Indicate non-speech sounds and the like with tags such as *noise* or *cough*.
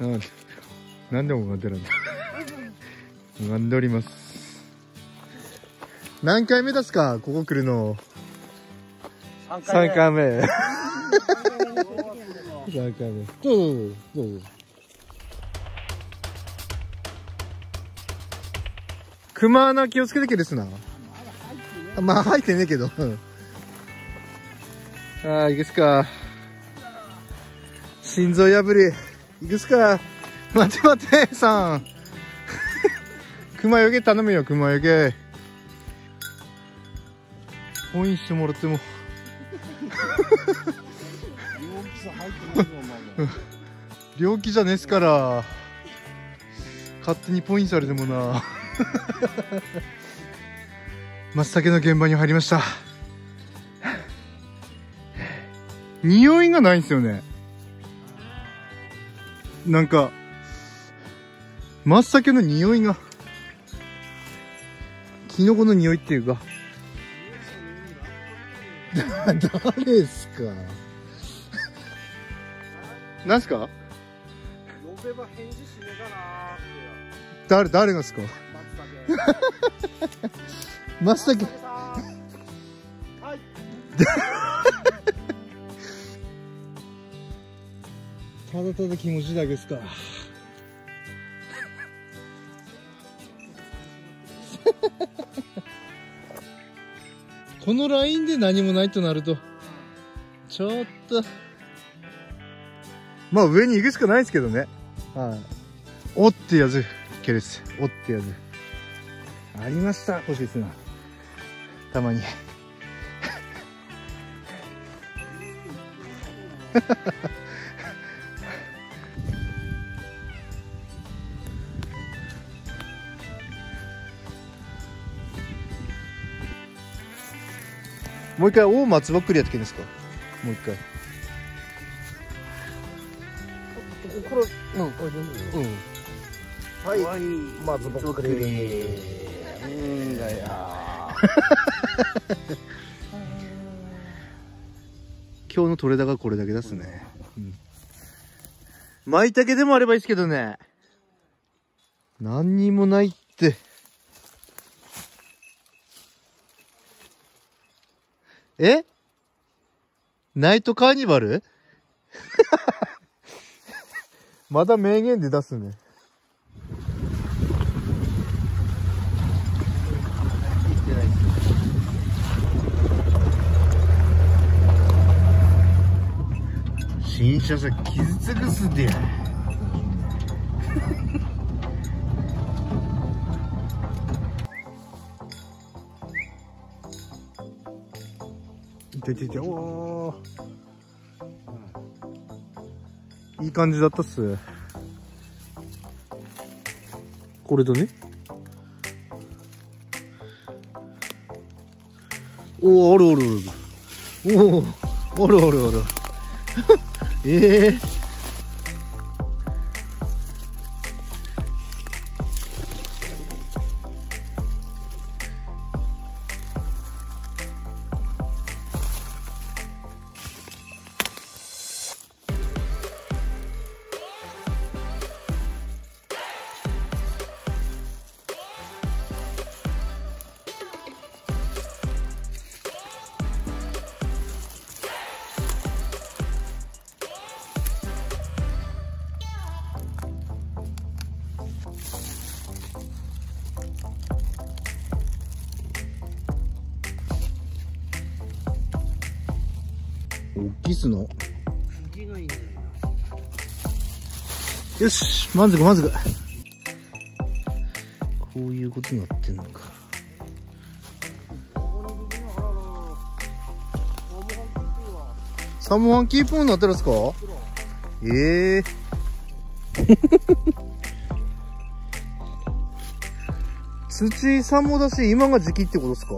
うん。何でも拝んでるんだ。拝んでおります。何回目ですかここ来るの。3 3回目。3 *laughs* 回目。どうぞどうぞ。熊穴気をつけてけですな。まあ入ってねえけど。う *laughs* んああいくすか。心臓破りいくすか。ら待て待てさん。*laughs* 熊よけ頼むよ熊よけ。本意してもらっても。*laughs* 猟奇じゃねえすから。勝手にポインされてもな。*laughs* 松茸の現場に入りました。匂いがないんですよね。なんか松茸の匂いが。キノコの匂いっていうか。誰ですか？なんすか？呼べば返事しねえかな誰誰がですか？松茸松茸はいただただ気持ちだけですか。このラインで何もないとなるとちょっと。まあ上に行くしかないですけどね。はい。おってやつけですおってやつありました。欲しいですな。たまに。*laughs* もう一回大松ばっくりやってけんですか？もう一回これうんこれ全部うんはい松ぼっくりうんだよ *laughs* 今日の取れ高これだけですね。うん。舞茸でもあればいいですけどね。何にもないって。え？ナイトカーニバルまだ名言で出すね。新車さ傷つくすで。ててて、おー。いい感じだったっす。これだね。おお、あるあるある。お *laughs* お、あるあるある。ええ大きいっすの。よよし、満足満足。こういうことになってんのか。サモハンキープになってるんですか？ええ *laughs* 土サモだし、今が時期ってことですか？